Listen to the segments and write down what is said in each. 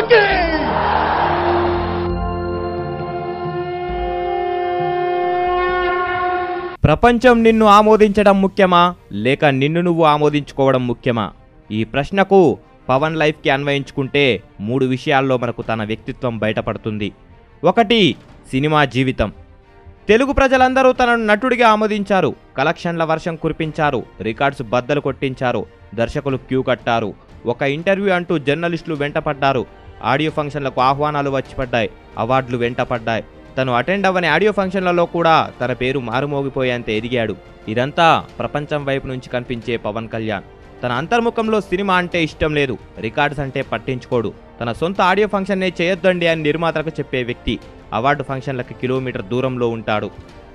working! ప్రపంచం నిన్ను ఆమోదించడం ముఖ్యమా? లేక నిన్ను నువ్వు ఆమోదించుకోవడం ముఖ్యమా? ఈ ప్రశ్నకు పవన్ లైఫ్కి అన్వయించుకుంటే మూడు విషయాల్లో మనకు తన వ్యక్తిత్వం బయటపడుతుంది. ఒకటి సినిమా జీవితం. తెలుగు ప్రజలందరూ తనను నటుడిగా ఆమోదించారు. కలెక్షన్ల వర్షం కురిపించారు. రికార్డ్స్ బద్దలు కొట్టించారు. దర్శకులు క్యూ కట్టారు. ఒక ఇంటర్వ్యూ అంటూ జర్నలిస్టులు వెంటపడ్డారు. ఆడియో ఫంక్షన్లకు ఆహ్వానాలు వచ్చి పడ్డాయి అవార్డులు వెంటపడ్డాయి తను అటెండ్ అవ్వని ఆడియో ఫంక్షన్లలో కూడా తన పేరు మారుమోగిపోయేంత ఎదిగాడు. ఇదంతా ప్రపంచం వైపు నుంచి కనిపించే పవన్ కళ్యాణ్. తన అంతర్ముఖంలో సినిమా అంటే ఇష్టం లేదు రికార్డ్స్ అంటే పట్టించుకోడు. తన సొంత ఆడియో ఫంక్షన్నే చేయొద్దండి అని నిర్మాతలకు చెప్పే వ్యక్తి అవార్డు ఫంక్షన్లకు కిలోమీటర్ దూరంలో ఉంటాడు.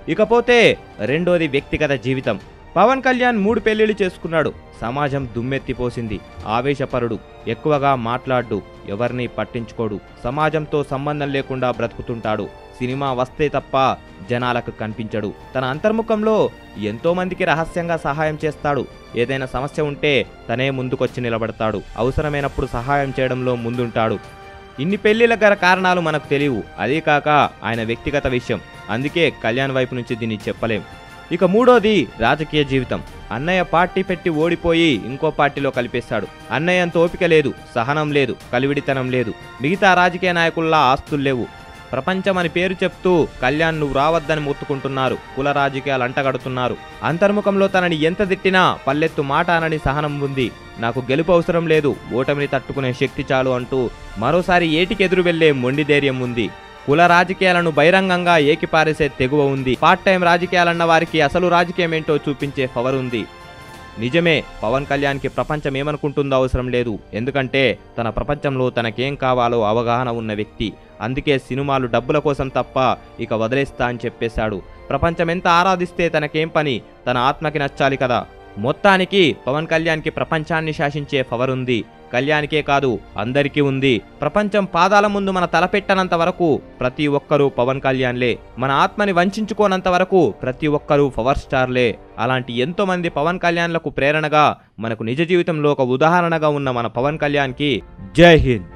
ఇకపోతే రెండోది వ్యక్తిగత జీవితం. పవన్ కళ్యాణ్ మూడు పెళ్ళిళ్ళు చేసుకున్నాడు. సమాజం దుమ్మెత్తిపోసింది. ఆవేశపరుడు. ఎక్కువగా మాట్లాడు ఎవరిని పట్టించుకోడు. సమాజంతో సంబంధం లేకుండా బ్రతుకుతుంటాడు. సినిమా వస్తే తప్ప జనాలకు కనిపించడు. తన అంతర్ముఖంలో ఎంతో మందికి రహస్యంగా సహాయం చేస్తాడు. ఏదైనా సమస్య ఉంటే తనే ముందుకొచ్చి నిలబడతాడు. అవసరమైనప్పుడు సహాయం చేయడంలో ముందుంటాడు. ఇన్ని పెళ్ళిల గల కారణాలు మనకు తెలియవు. అదే కాక ఆయన వ్యక్తిగత విషయం. అందుకే కళ్యాణ్ వైపు నుంచి దీన్ని చెప్పలేం. ఇక మూడోది రాజకీయ జీవితం. అన్నయ్య పార్టీ పెట్టి ఓడిపోయి ఇంకో పార్టీలో కలిపేశాడు అన్నయ్య అంత ఓపిక లేదు సహనం లేదు కలివిడితనం లేదు. మిగతా రాజకీయ నాయకుల్లా ఆస్తులు లేవు. ప్రపంచం అని పేరు చెప్తూ కళ్యాణ్ నువ్వు రావద్దని మొత్తుకుంటున్నారు కుల రాజకీయాలు అంటగడుతున్నారు. అంతర్ముఖంలో తనని ఎంత తిట్టినా పల్లెత్తు మాట అనని సహనం ఉంది. నాకు గెలుపు అవసరం లేదు ఓటమిని తట్టుకునే శక్తి చాలు అంటూ మరోసారి ఏటికెదురు వెళ్ళే మొండి ధైర్యం ఉంది. కుల రాజకీయాలను బహిరంగంగా ఏకిపారేసే తెగువ ఉంది. పార్ట్ టైం రాజకీయాలన్న వారికి అసలు రాజకీయం ఏంటో చూపించే పవర్ ఉంది. నిజమే పవన్ కళ్యాణ్కి ప్రపంచం ఏమనుకుంటుందో అవసరం లేదు. ఎందుకంటే తన ప్రపంచంలో తనకేం కావాలో అవగాహన ఉన్న వ్యక్తి. అందుకే సినిమాలు డబ్బుల కోసం తప్ప ఇక వదిలేస్తా అని చెప్పేశాడు. ప్రపంచం ఎంత ఆరాధిస్తే తనకేం పని? తన ఆత్మకి నచ్చాలి కదా. మొత్తానికి పవన్ కళ్యాణ్కి ప్రపంచాన్ని శాసించే పవర్ ఉంది. కళ్యాణ్కే కాదు అందరికీ ఉంది. ప్రపంచం పాదాల ముందు మన తలపెట్టనంత వరకు ప్రతి ఒక్కరూ పవన్ కళ్యాణ్లే. మన ఆత్మని వంచుకోనంత వరకు ప్రతి ఒక్కరూ పవర్ స్టార్లే. అలాంటి ఎంతో మంది పవన్ కళ్యాణ్లకు ప్రేరణగా మనకు నిజ జీవితంలో ఒక ఉదాహరణగా ఉన్న మన పవన్ కళ్యాణ్కి జై హింద్.